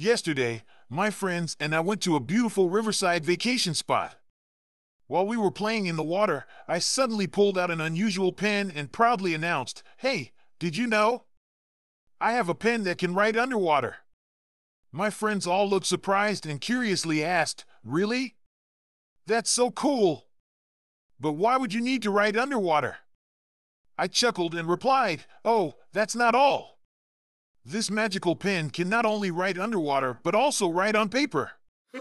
Yesterday, my friends and I went to a beautiful riverside vacation spot. While we were playing in the water, I suddenly pulled out an unusual pen and proudly announced, Hey, did you know? I have a pen that can write underwater. My friends all looked surprised and curiously asked, Really? That's so cool! But why would you need to write underwater? I chuckled and replied, Oh, that's not all. This magical pen can not only write underwater, but also write on paper.